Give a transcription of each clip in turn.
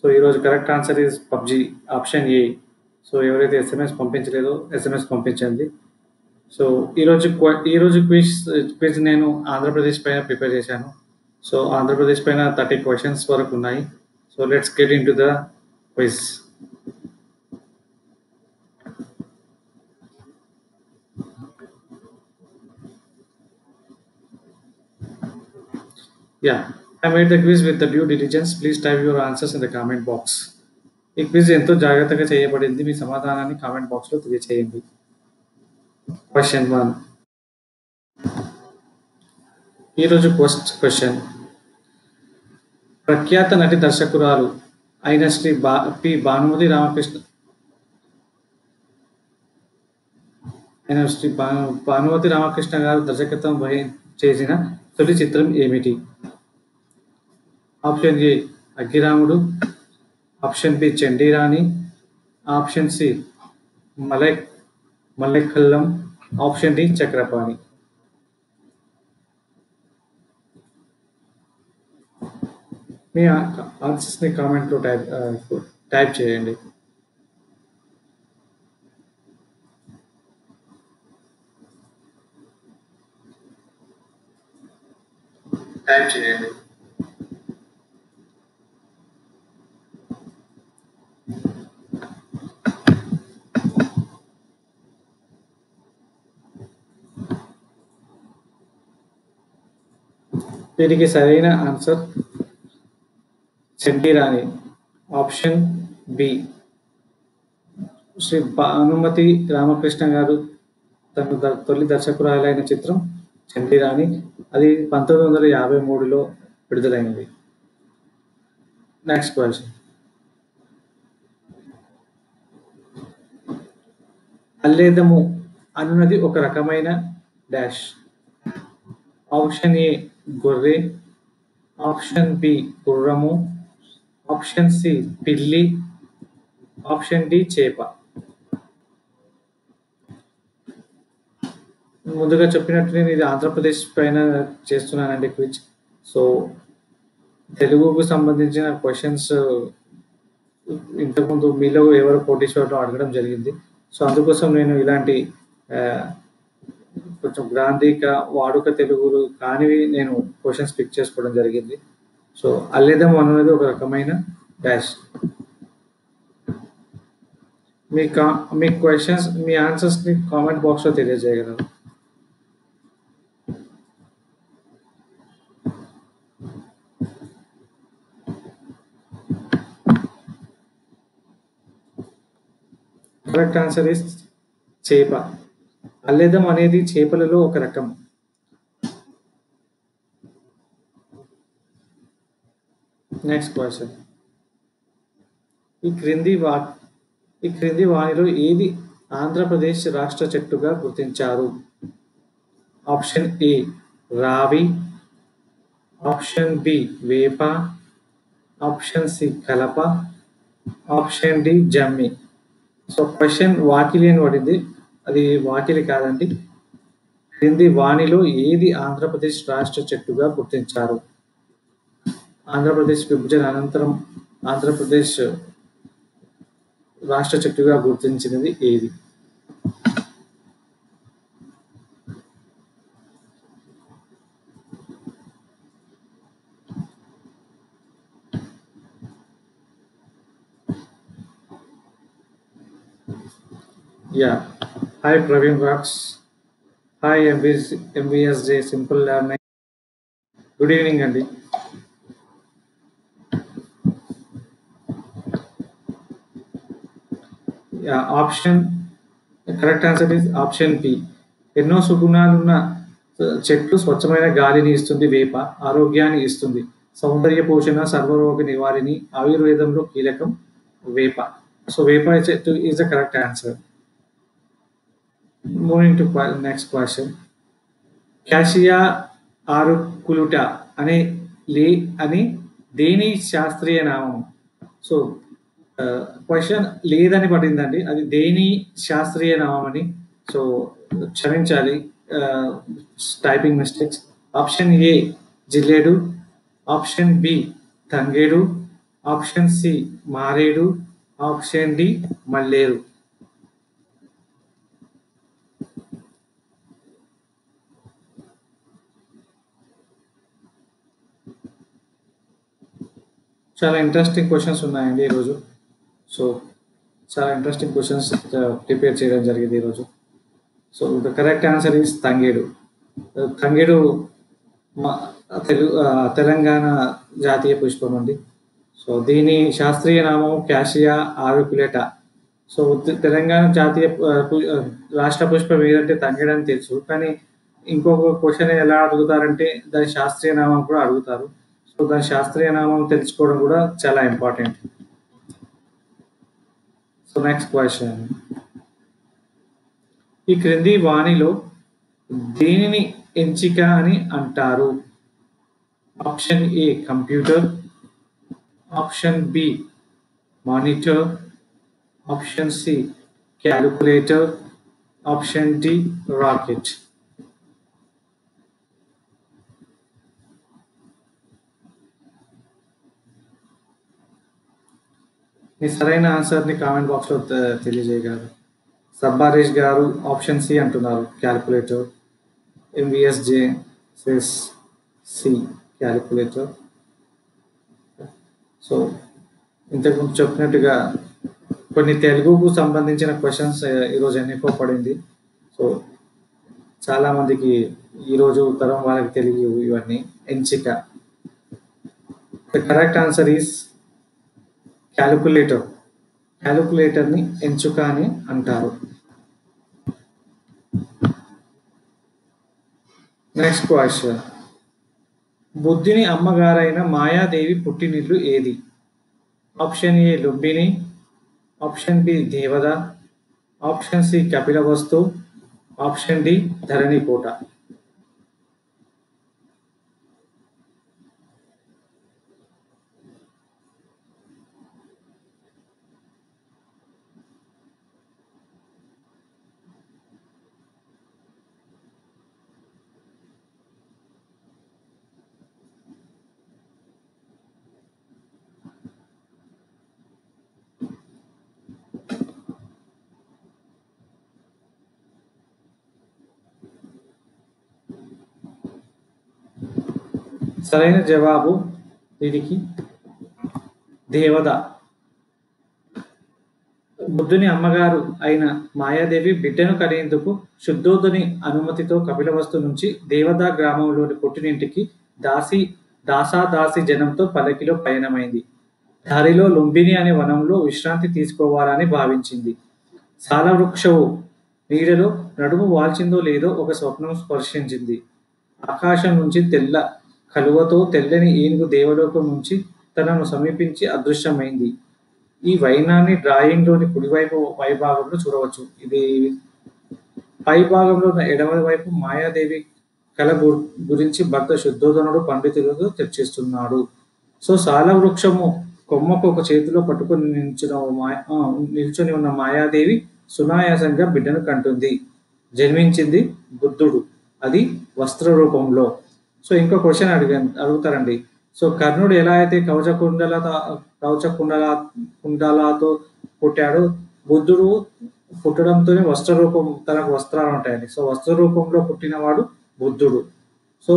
So ఈరోజు correct answer is PUBG option A. So ఎవరైతే SMS పంపించలేదో ఎస్ఎంఎస్ పంపించండి. సో ఈరోజు ఈరోజు క్విజ్ క్విజ్ నేను ఆంధ్రప్రదేశ్ పైన ప్రిపేర్ చేశాను. సో ఆంధ్రప్రదేశ్ పైన థర్టీ క్వశ్చన్స్ వరకు ఉన్నాయి. So let's get into the quiz. Yeah. I made the quiz with the due diligence. Please type your answers in the comment box. ఈ క్విజ్ ఎంతో జాగ్రత్తగా చేయబడింది. మీ సమాధానాన్ని కామెంట్ బాక్స్లో తెలియచేయండి. క్వశ్చన్ వన్ ఈరోజు ఫస్ట్ క్వశ్చన్ ప్రఖ్యాత నటి దర్శకురాలు అయిన శ్రీ బా పి భానుమతి రామకృష్ణ అయిన శ్రీ భాను భానుమతి రామకృష్ణ గారు దర్శకత్వం వహి చేసిన తొలి చిత్రం ఏమిటి? Option A Aggiramudu. Option B Chandirani. Option C malai మల్లెఖల్లం ఆప్షన్ డి చక్రపాణి. మీ ఆన్సర్స్ని కామెంట్లో టైప్ టైప్ చేయండి. టైప్ చేయండి. దీనికి సరైన answer. Chandirani option B. Shri Bhanumathi Ramakrishna గారు తన ద- తొలి దర్శకురాలైన చిత్రం చండీరాణి అది పంతొమ్మిది వందల యాభై మూడులో విడుదలైంది. నెక్స్ట్ క్వశ్చన్ అల్లేదము అన్నది ఒక రకమైన డాష్. Option A. గొర్రె ఆప్షన్ బి గుర్రము ఆప్షన్ సి పిల్లి ఆప్షన్ డి చేప. ముందుగా చెప్పినట్టు నేను ఇది ఆంధ్రప్రదేశ్ పైన చేస్తున్నానండి క్విజ్ సో తెలుగుకు సంబంధించిన క్వశ్చన్స్ ఇంతకుముందు మీలో ఎవరు కోటేశ్వరరావు అడగడం జరిగింది. సో అందుకోసం నేను ఇలాంటి కొంచెం గ్రాంధిక వాడుక తెలుగులు కానివి నేను క్వశ్చన్స్ పిక్ చేసుకోవడం జరిగింది. సో అల్లేదం అనేది ఒక రకమైన డాష్ మీ కా మీ క్వశ్చన్స్ మీ ఆన్సర్స్ని కామెంట్ బాక్స్లో తెలియజేయగలరు. కరెక్ట్ ఆన్సర్ ఇస్ చేప అల్లెదం అనేది చేపలలో ఒక రకం. నెక్స్ట్ క్వశ్చన్ ఈ క్రింది వా ఈ క్రింది వాణిలో ఏది ఆంధ్రప్రదేశ్ రాష్ట్ర చెట్టుగా గుర్తించారు? ఆప్షన్ ఏ రావి. ఆప్షన్ బి వేప. ఆప్షన్ సి కలప. ఆప్షన్ డి జమ్మి. సో క్వశ్చన్ వాకిలి అని పడింది. అది వాకిలి కాదండి. క్రింది వాణిలో ఏది ఆంధ్రప్రదేశ్ రాష్ట్ర చెట్టుగా గుర్తించారు? ఆంధ్రప్రదేశ్ విభజన అనంతరం ఆంధ్రప్రదేశ్ రాష్ట్ర చెట్టుగా గుర్తించినది ఏది? Yeah. Hi Praveen rocks hi MBS MBSJ simple lab good evening అండి option correct answer is option P ఎన్నో సుగుణాలున్న uh, చెట్లు స్వచ్ఛమైన గాలిని ఇస్తుంది వేప ఆరోగ్యాన్ని ఇస్తుంది. సౌందర్య పోషణ సర్వరోగ నివారిణి ఆయుర్వేదంలో కీలకం వేప. సో వేప చెట్టు is the correct answer moving to next question cassia ఆరుకులుట అనే లే అని దేని శాస్త్రీయ నామం సో క్వశ్చన్ లేదని పడిందండి అది దేని శాస్త్రీయ నామం అని సో క్షమించాలి టైపింగ్ మిస్టేక్స్ ఆప్షన్ ఏ జిల్లేడు ఆప్షన్ బి తంగేడు ఆప్షన్ సి మారేడు ఆప్షన్ డి మల్లేరు చాలా ఇంట్రెస్టింగ్ క్వశ్చన్స్ ఉన్నాయండి ఈరోజు. సో చాలా ఇంట్రెస్టింగ్ క్వశ్చన్స్ ప్రిపేర్ చేయడం జరిగింది ఈరోజు. So the correct answer is తంగేడు తంగేడు మా తెలుగు uh, తెలంగాణ జాతీయ పుష్పం అండి. సో దీని శాస్త్రీయ నామం క్యాషియా ఆరుకులేట. సో తెలంగాణ జాతీయ uh, uh, రాష్ట్ర పుష్పం ఏదంటే తంగేడు అని తెలుసు. కానీ ఇంకొక క్వశ్చన్ ఎలా అడుగుతారంటే దాని శాస్త్రీయ నామం కూడా అడుగుతారు. సో దాని శాస్త్రీయ నామం తెలుసుకోవడం కూడా చాలా ఇంపార్టెంట్ సో నెక్స్ట్ క్వశ్చన్ ఈ క్రింది వాణిలో దేనిని ఎంచిక అని అంటారు? Option A computer option B monitor option C calculator option D rocket మీ సరైన ఆన్సర్ని కామెంట్ బాక్స్లో తెలియజేయగలరు. సబ్బారేష్ గారు ఆప్షన్ సి అంటున్నారు calculator MVSJ says C calculator so ఇంతకుముందు చెప్పినట్టుగా కొన్ని తెలుగుకు సంబంధించిన క్వశ్చన్స్ ఈరోజు ఎన్నికో పడింది. సో చాలామందికి ఈరోజు తరం వాళ్ళకి తెలియవు ఇవన్నీ. ఎంచిక. The correct answer is calculator. క్యాలిక్యులేటర్ని ఎంచుక అని అంటారు. Next question. బుద్ధిని అమ్మగారైన మాయాదేవి పుట్టినిల్లు ఏది? Option A Lumbini option B Devadaha option C Kapilavastu option D Dharanikota. సరైన జవాబు దీనికి. దేవత. బుద్ధుని అమ్మగారు అయిన మాయాదేవి బిడ్డను కనేందుకు శుద్ధోధుని అనుమతితో కపిలవస్తు నుంచి దేవదా గ్రామంలోని పుట్టినింటికి దాసి దాసాదాసి జనంతో పల్లకిలో పయనమైంది. దారిలో లుంబిని అనే వనంలో విశ్రాంతి తీసుకోవాలని భావించింది. సాల వృక్షవు నీడలో నడుము వాల్చిందో లేదో ఒక స్వప్నం స్పర్శించింది. ఆకాశం నుంచి తెల్ల కలువతో తెల్లని ఏనుగు దేవలోకం నుంచి తనను సమీపించి అదృశ్యమైంది. ఈ వైనాన్ని డ్రాయింగ్లోని కుడివైపు పైభాగంలో చూడవచ్చు. ఇది పై భాగంలో ఉన్న ఎడమ వైపు మాయాదేవి కళ గు- గురించి భక్త శుద్ధోధనుడు పండితులతో చర్చిస్తున్నాడు. సో సాల వృక్షము కొమ్మకు ఒక చేతిలో పట్టుకొని నిల్చున్న ఓ నిల్చుని ఆ, నిల్చొని ఉన్న మాయాదేవి సునాయాసంగా బిడ్డను కంటుంది. జన్మించింది బుద్ధుడు. అది వస్త్ర రూపంలో సో ఇంకో క్వశ్చన్ అడిగా అడుగుతారండి. సో కర్ణుడు ఎలా అయితే కవచ కుండల కవచ కుండల కుండలతో పుట్టాడు బుద్ధుడు పుట్టడంతోనే వస్త్ర రూపం తనకు వస్త్రాలు ఉంటాయండి. సో వస్త్ర రూపంలో పుట్టినవాడు బుద్ధుడు. సో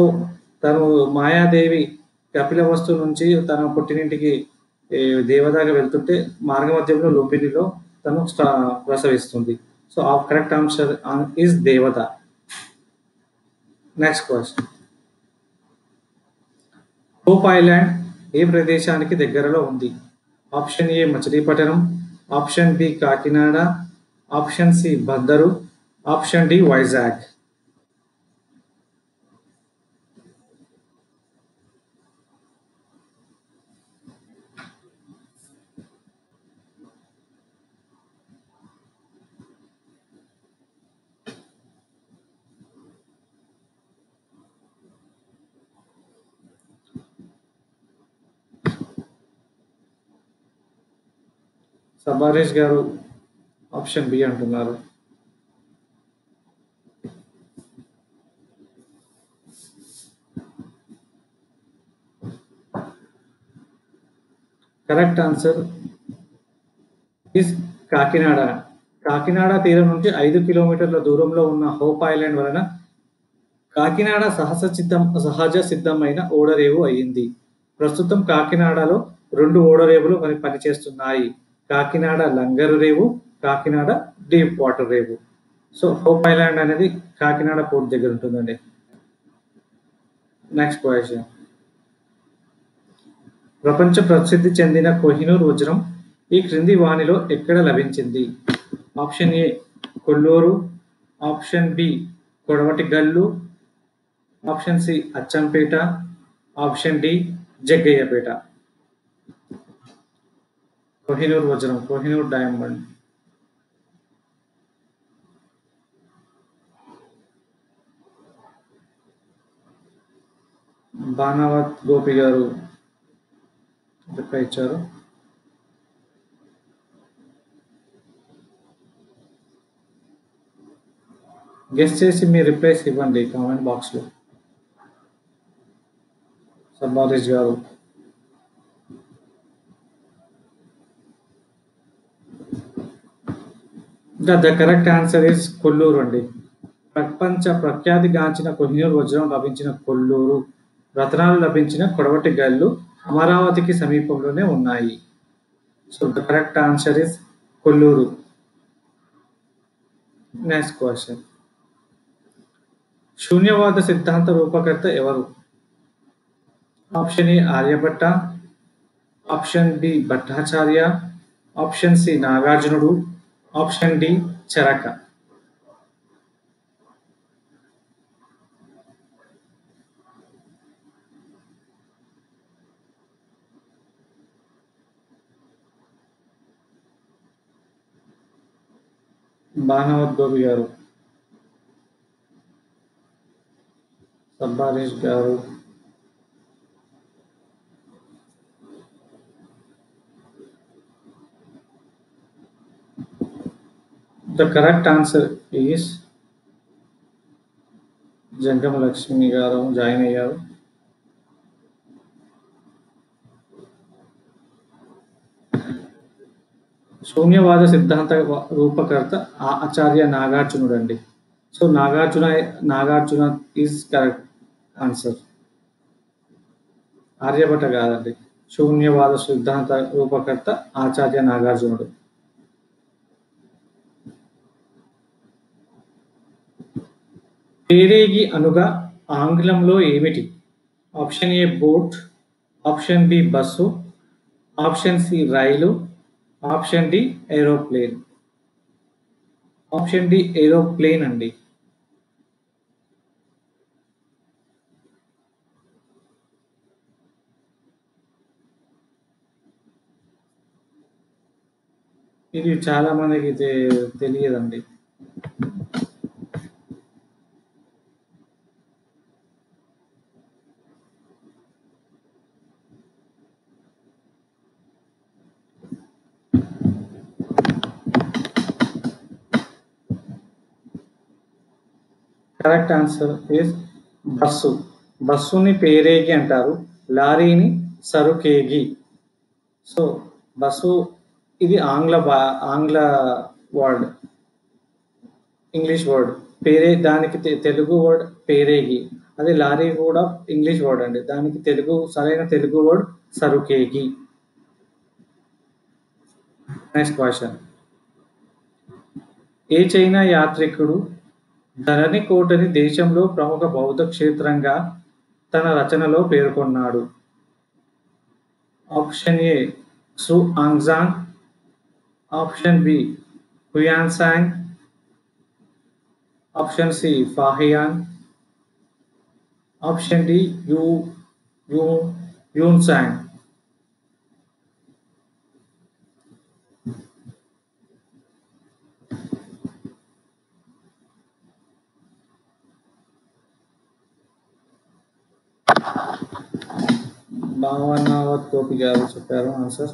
తను మాయాదేవి కపిల వస్తు నుంచి తన పుట్టినింటికి దేవతగా దేవదాగా వెళ్తుంటే మార్గ మధ్యంలో లుంబినిలో తను ప్రసవిస్తుంది. సో ఆ correct answer is Devadaha. Next question Hope Island ఏ ప్రదేశానికి దగ్గరలో ఉంది? Option A Machilipatnam option B Kakinada option C Bandar option D Vizag. Subaresh గారు ఆప్షన్ బి అంటున్నారు. Correct answer is Kakinada. Kakinada తీరం నుంచి ఐదు కిలోమీటర్ల దూరంలో ఉన్న హోప్ ఐలాండ్ వలన కాకినాడ సహజ సిద్ధం సహజ సిద్ధమైన ఓడరేవు అయింది. ప్రస్తుతం కాకినాడలో రెండు ఓడరేవులు మరి పనిచేస్తున్నాయి. కాకినాడ లంగరు రేవు కాకినాడ డీప్ వాటర్ రేవు. సో హోప్ ఐలాండ్ అనేది కాకినాడ పోర్ట్ దగ్గర ఉంటుందండి. నెక్స్ట్ క్వశ్చన్ ప్రపంచ ప్రసిద్ధి చెందిన కోహినూర్ వజ్రం ఈ క్రింది వాణిలో ఎక్కడ లభించింది? Option A Kollur. Option B Kodavatigallu option C Achampet. Option D Jaggayyapeta. Kohinoor వజ్రం కోహినూర్ డైమండ్ బాణావత్ గోపి గారు రిప్లై ఇచ్చారు గెస్ట్ చేసి మీ రిప్లైస్ ఇవ్వండి కామెంట్ బాక్స్లో సబ్బారీష్ గారు the correct answer is Kollur అండి. ప్రపంచ ప్రఖ్యాతిగాంచిన కొహినూరు వజ్రం లభించిన కొల్లూరు. రత్నాలు లభించిన కొడవటి గల్లు అమరావతికి సమీపంలోనే ఉన్నాయి. So the correct answer is Kollur. Next question శూన్యవాద సిద్ధాంత రూపకర్త ఎవరు? Option A Aryabhata. Option B Bhattacharya. Option C నాగార్జునుడు. Option D Charaka Banavath Gopi గారు సబ్బారీష్ గారు The correct ఆన్సర్ ఈస్ జంగమ లక్ష్మి గారు జాయిన్ అయ్యారు శూన్యవాద సిద్ధాంత రూపకర్త ఆచార్య నాగార్జునుడు అండి so Nagarjuna Nagarjuna is correct answer Aryabhata కాదండి శూన్యవాద సిద్ధాంత రూపకర్త ఆచార్య నాగార్జునుడు పేరేగి అనుగా ఆంగ్లంలో ఏమిటి? Option A boat option B bus option C rail option D aeroplane. Option D aeroplane అండి. ఇది చాలా మందికి తెలియదండి. Correct answer is bus. బస్సుని పేరేగి అంటారు. లారీని సరుకేగి. సో బస్సు ఇది ఆంగ్ల ఆంగ్ల వర్డ్. English word. పేరే దానికి తెలుగు వర్డ్ పేరేగి. అదే లారీ కూడా ఇంగ్లీష్ వర్డ్ అండి. దానికి తెలుగు సరైన తెలుగు వర్డ్ సరుకేగి. నెక్స్ట్ క్వశ్చన్ ఏ చైనా యాత్రికుడు ధరణి కోటని దేశంలో ప్రముఖ బౌద్ధ క్షేత్రంగా తన రచనలో పేర్కొన్నాడు. ఆప్షన్ ఏ సు ఆంగ్జాంగ్ option B Xuanzang option C Fahien option D you యూ యూన్సాంగ్. భావనావత్ గోపి గారు చెప్పారు. ఆన్సర్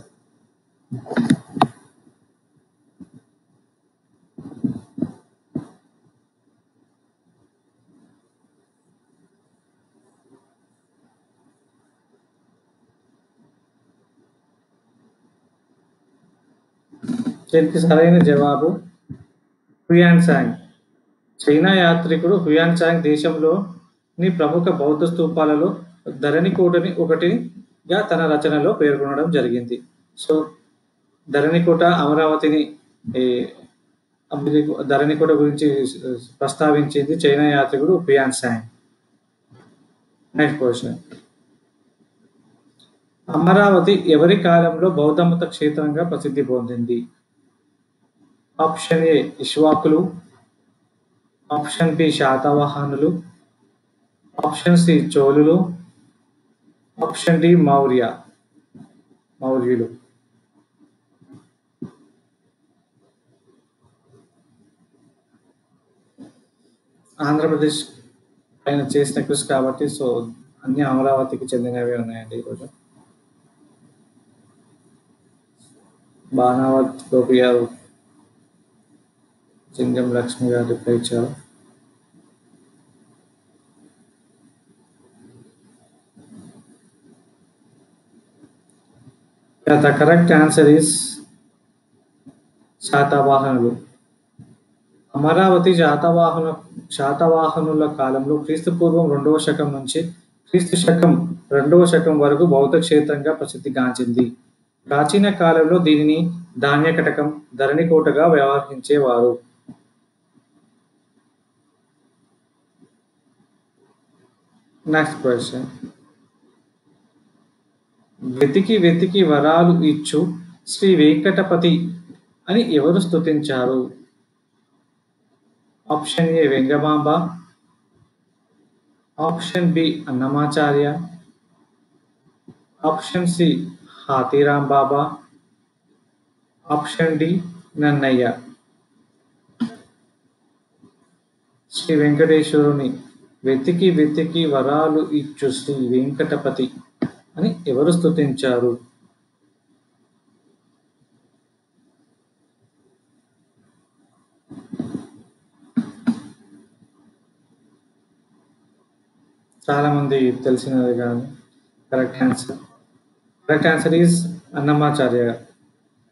దీనికి సరైన జవాబు? Hiuen Tsang. చైనా యాత్రికుడు హుయాన్ సాంగ్ దేశంలో దేశంలోని ప్రముఖ బౌద్ధ స్తూపాలలో ధరణికోటని ఒకటిగా తన రచనలో పేర్కొనడం జరిగింది. సో ధరణికోట అమరావతిని ధరణికోట గురించి ప్రస్తావించింది చైనా యాత్రికుడు పియాన్ సాంగ్. నెక్స్ట్ క్వశ్చన్ అమరావతి ఎవరి కాలంలో బౌద్ధమత క్షేత్రంగా ప్రసిద్ధి పొందింది? ఆప్షన్ ఏ ఇష్వాకులు. ఆప్షన్ బి శాతవాహనులు. ఆప్షన్ సి చోళులు ఆప్షన్ డి మౌర్య మౌర్యులు. ఆంధ్రప్రదేశ్ పైన చేసిన క్విజ్ కాబట్టి సో అన్ని అమరావతికి చెందినవి ఉన్నాయండి ఈరోజు బాణావత్ గోపి గారు సింగం లక్ష్మి గారు రిప్లై ఇచ్చారు Yeah, the correct answer is శాతవాహనులు. అమరావతి శాతవాహన శాతవాహనుల కాలంలో క్రీస్తు పూర్వం రెండవ శకం నుంచి క్రీస్తు శకం రెండవ శకం వరకు బౌద్ధ క్షేత్రంగా ప్రసిద్ధిగాంచింది ప్రాచీన కాలంలో దీనిని ధాన్యకటకం ధరణికోటగా వ్యవహరించేవారు. నెక్స్ట్ క్వశ్చన్ వెతికి వెతికి వరాలు ఇచ్చు శ్రీ వెంకటపతి అని ఎవరు స్తుతించారు? Option A Vengamamba option B Annamacharya option C Hathiram Baba option D Nannaya. Shri వెంకటేశ్వరుని వెతికి వెతికి వరాలు ఇచ్చు శ్రీ వెంకటపతి. అని ఎవరు స్తుతించారు? చాలా మంది తెలిసినది కానీ correct answer. Correct answer is Annamacharya.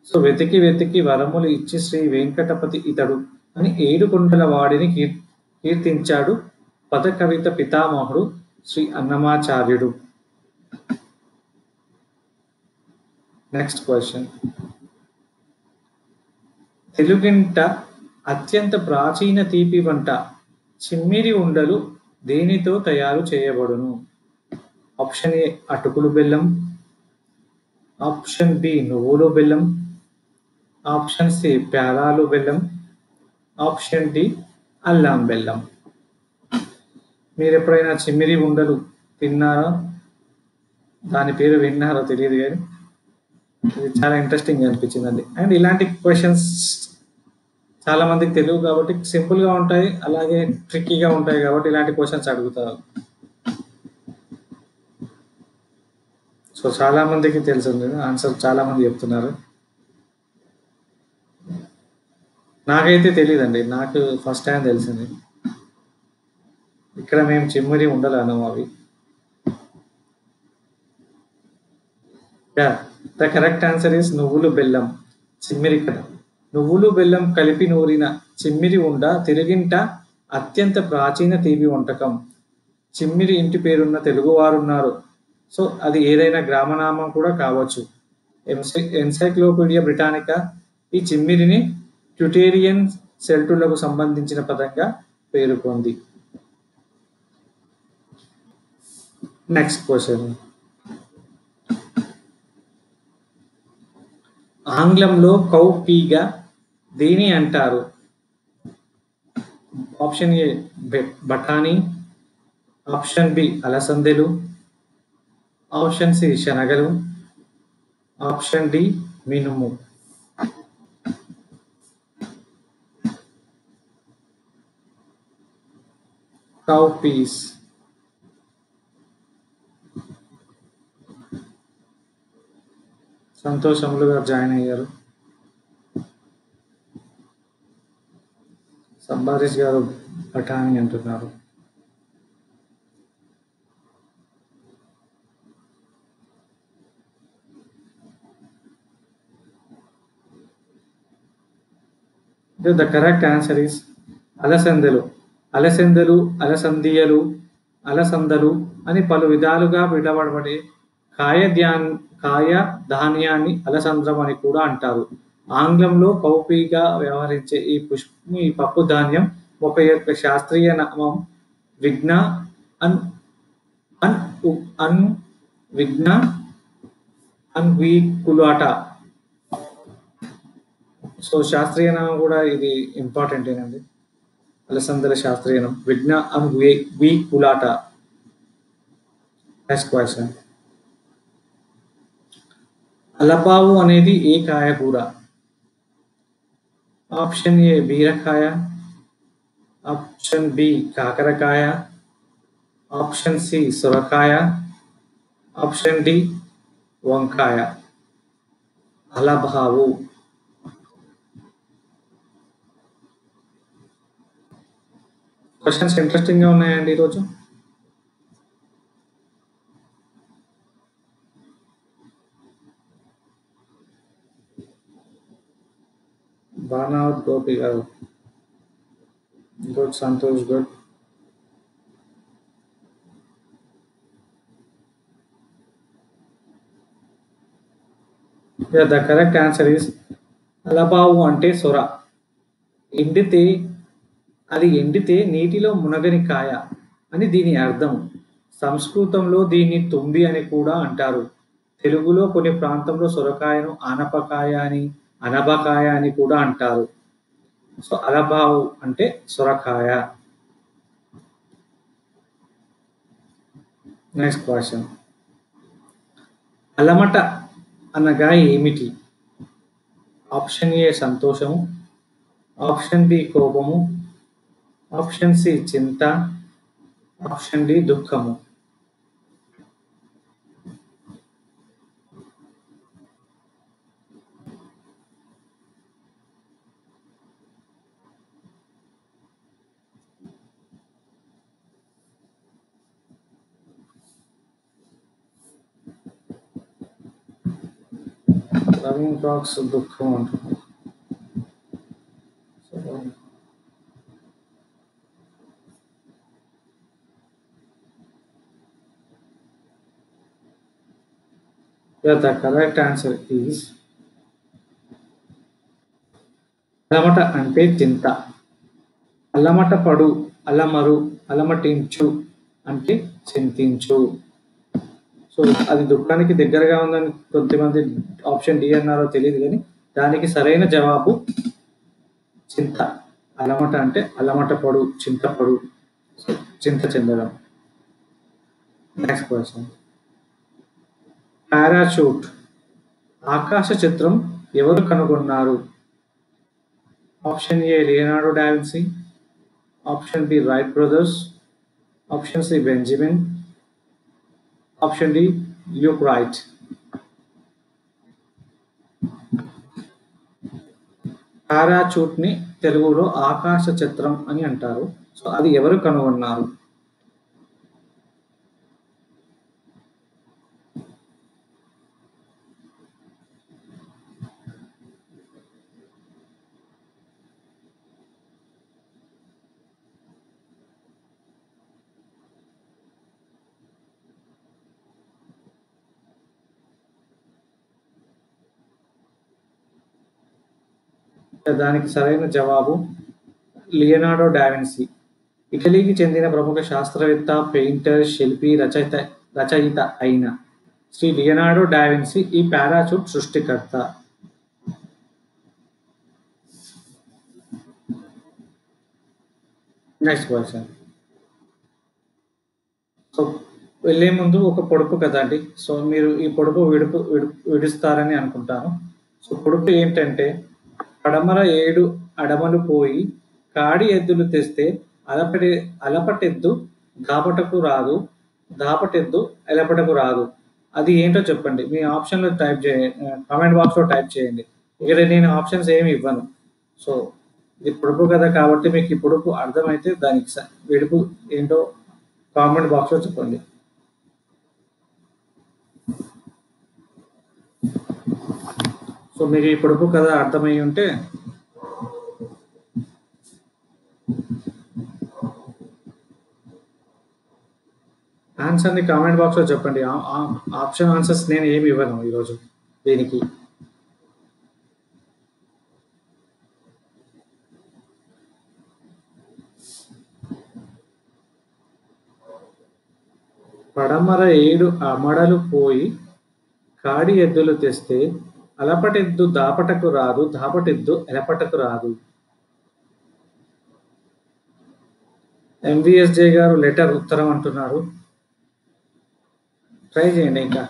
So వెతికి వెతికి వరములు ఇచ్చి శ్రీ వెంకటపతి ఇతడు అని ఏడు కుండల వాడిని కీర్ కీర్తించాడు పద కవిత పితామహుడు శ్రీ అన్నమాచార్యుడు. నెక్స్ట్ క్వశ్చన్ తెలుగింట అత్యంత ప్రాచీన తీపి వంట చిమ్మిరి ఉండలు దేనితో తయారు చేయబడును? ఆప్షన్ ఏ అటుకులు బెల్లం. ఆప్షన్ బి నువ్వులు బెల్లం. ఆప్షన్ సి పేరాలు బెల్లం. ఆప్షన్ డి అల్లం బెల్లం. మీరు ఎప్పుడైనా చిమ్మిరి ఉండలు తిన్నారా? దాని పేరు విన్నారో తెలియదు కానీ ఇది చాలా ఇంట్రెస్టింగ్ అనిపించిందండి. అండ్ ఇలాంటి క్వశ్చన్స్ చాలా మందికి తెలియదు కాబట్టి సింపుల్గా ఉంటాయి అలాగే ట్రిక్కీగా ఉంటాయి కాబట్టి ఇలాంటి క్వశ్చన్స్ అడుగుతారు. సో చాలా మందికి తెలుసు ఆన్సర్ చాలా మంది చెప్తున్నారు. నాకైతే తెలియదండి నాకు ఫస్ట్ టైం తెలిసింది. ఇక్కడ మేము చిమ్మిరి ఉండలేను అవి. Yeah the correct answer is నువ్వులు బెల్లం చిమ్మిరి కథ నువ్వులు బెల్లం కలిపి నూరిన చిమ్మిరి ఉండ తిరిగింట అత్యంత ప్రాచీన తీపి వంటకం. చిమ్మిరి ఇంటి పేరున్న తెలుగువారున్నారు. సో అది ఏదైనా గ్రామనామం కూడా కావచ్చు. Encyclopedia Britannica? ఈ చిమ్మిరిని ట్యుటేరియన్ సెల్టులకు సంబంధించిన పదంగా పేర్కొంది నెక్స్ట్ క్వశ్చన్ ఆంగ్లంలో కౌ పీగా దేని అంటారు. ఆప్షన్ ఏ బఠానీ. ఆప్షన్ బి అలసందెలు. ఆప్షన్ సి శనగలు. ఆప్షన్ డి మినుము. కౌ పీస్ సంతోషములు గారు జాయిన్ అయ్యారు. సంబారీష్ గారు పఠాని అంటున్నారు. ద కరెక్ట్ ఆన్సర్ ఈస్ అలసందలు. అలసందలు అలసందియలు అలసందలు అని పలు విధాలుగా పిలువబడే కాయ ధ్యాన్ కాయ ధాన్యాన్ని అలసంద్రం అని కూడా అంటారు. ఆంగ్లంలో కౌపీగా వ్యవహరించే ఈ పుష్ప ఈ పప్పు ధాన్యం ఒక యొక్క శాస్త్రీయ నామం విఘ్న అన్ అన్ అన్ విఘ్న అన్వీకులాట సో శాస్త్రీయ నామం కూడా ఇది ఇంపార్టెంట్ ఏనండి. అలసందల శాస్త్రీయ వి విఘ్న కులాట. నెక్స్ట్ క్వశ్చన్ అలపావు అనేది ఏ కాయకూర ఆప్షన్ ఏ బీరకాయ ఆప్షన్ బి కాకరకాయ ఆప్షన్ సి సొరకాయ ఆప్షన్ డి వంకాయ అలభావు క్వశ్చన్స్ ఇంట్రెస్టింగ్గా ఉన్నాయండి ఈరోజు బాణావత్ గోపి గారు good Santosh good the correct answer is అలబావు అంటే సొర ఎండితే అది ఎండితే నీటిలో మునగని కాయ అని దీని అర్థం. సంస్కృతంలో దీన్ని తుంబి అని కూడా అంటారు. తెలుగులో కొన్ని ప్రాంతంలో సొరకాయను ఆనపకాయ అని అనబకాయ అని కూడా అంటారు. సో అలబావు అంటే సొరకాయ. నెక్స్ట్ క్వశ్చన్ అలమట అనగా ఏమిటి? ఆప్షన్ ఏ సంతోషము ఆప్షన్ బి కోపము ఆప్షన్ సి చింత ఆప్షన్ డి దుఃఖము. లవింగ్ టాక్స్ దుఃఖం అంటున్నారు So, Yeah, the correct answer is అలమట అంటే చింత. అలమట పడు అలమరు అలమటించు అంటే చింతించు. సో అది దుఃఖానికి దగ్గరగా ఉందని కొంతమంది ఆప్షన్ డి అన్నారో తెలియదు కానీ దానికి సరైన జవాబు చింత. అలమట అంటే అలమట పడు చింతపడు సో చింత చెందడం. నెక్స్ట్ క్వశ్చన్ పారాచూట్ ఆకాశ చిత్రం ఎవరు కనుగొన్నారు? Option A Leonardo da Vinci option B right brothers option C Benjamin option D look right పారాచూట్ని తెలుగులో ఆకాశ చిత్రం అని అంటారు. సో అది ఎవరు కనుగొన్నారు? దానికి సరైన జవాబు లియనార్డో డావిన్సీ ఇటలీకి చెందిన ప్రముఖ శాస్త్రవేత్త పెయింటర్ శిల్పి రచయిత రచయిత అయిన శ్రీ లియనార్డో డావిన్సీ ఈ పారాచూట్ సృష్టికర్త. నెక్స్ట్ క్వశ్చన్ సో వెళ్ళే ముందు ఒక పొడుపు కదా అండి. సో మీరు ఈ పొడుపు విడుపు విడు విడుస్తారని అనుకుంటాను. సో పొడుపు ఏంటంటే పడమర ఏడు అడమలు పోయి కాడి ఎద్దులు తెస్తే అలపటి అలపటెద్దు దాపటకు రాదు దాపటెద్దు ఎలపటకు రాదు. అది ఏంటో చెప్పండి. మీ ఆప్షన్లో టైప్ చేయండి కామెంట్ బాక్స్లో టైప్ చేయండి. ఇక్కడ నేను ఆప్షన్స్ ఏమి ఇవ్వను. సో ఇది పొడుపు కదా కాబట్టి మీకు ఈ పొడుపు అర్థమైతే దానికి విడుపు వెడుపు ఏంటో కామెంట్ బాక్స్లో చెప్పండి. సో మీకు ఈ పొడుపు కథ అర్థమై ఉంటే ఆన్సర్ని కామెంట్ బాక్స్లో చెప్పండి. ఆప్షన్ ఆన్సర్స్ నేను ఏమి ఇవ్వను ఈరోజు దీనికి. పడమర ఏడు అమడలు పోయి కాడి ఎద్దులు తెస్తే అలపటెద్దు దాపటకు రాదు దాపటెద్దు ఎలపటకు రాదు. ఎంవిఎస్జే గారు లెటర్ ఉత్తరం అంటున్నారు. ట్రై చేయండి ఇంకా.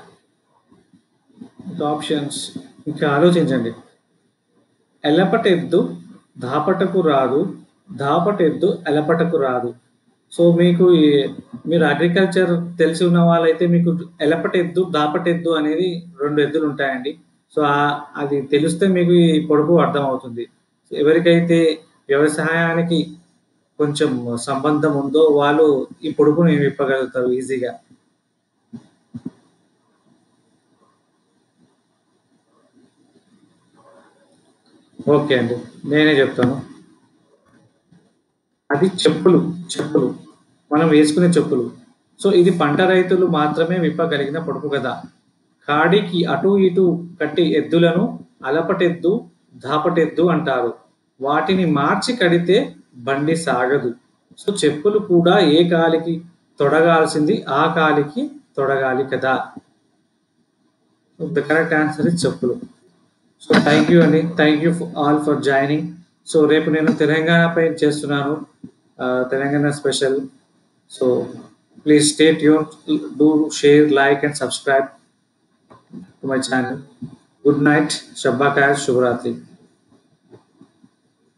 ఇంకా ఆప్షన్స్ ఇంకా ఆలోచించండి. ఎలపటెద్దు దాపటకు రాదు. దాపటెద్దు ఎలపటకు రాదు. సో, మీకు మీరు అగ్రికల్చర్ తెలిసి ఉన్న వాళ్ళైతే మీకు ఎలపటెద్దు, దాపటెద్దు అనేది రెండు ఎద్దులు ఉంటాయండి సో, అది తెలిస్తే మీకు ఈ పొడుపు అర్థమవుతుంది. ఎవరికైతే వ్యవసాయానికి కొంచెం సంబంధం ఉందో వాళ్ళు ఈ పొడుపుని విప్పగలుగుతారు ఈజీగా. ఓకే అండి. నేనే చెప్తాను. అది చెప్పులు. చెప్పులు. మనం వేసుకునే చెప్పులు. సో, ఇది పంట రైతులు మాత్రమే విప్పగలిగిన పొడుపు కదా కాడికి అటు ఇటు కట్టి ఎద్దులను అలపటెద్దు, దాపటెద్దు అంటారు. వాటిని మార్చి కడితే బండి సాగదు. సో, చెప్పులు కూడా ఏ కాలికి తొడగాల్సింది ఆ కాలికి తొడగాలి కదా! ద కరెక్ట్ ఆన్సర్ ఇస్ చెప్పులు. సో, థ్యాంక్ యూ అండి. Thank you all for joining. So, రేపు నేను తెలంగాణపై చేస్తున్నాను. Telangana special. So, please stay Yoon do share, like and subscribe to my channel. Good night, Shabba Khair, Shubhratri.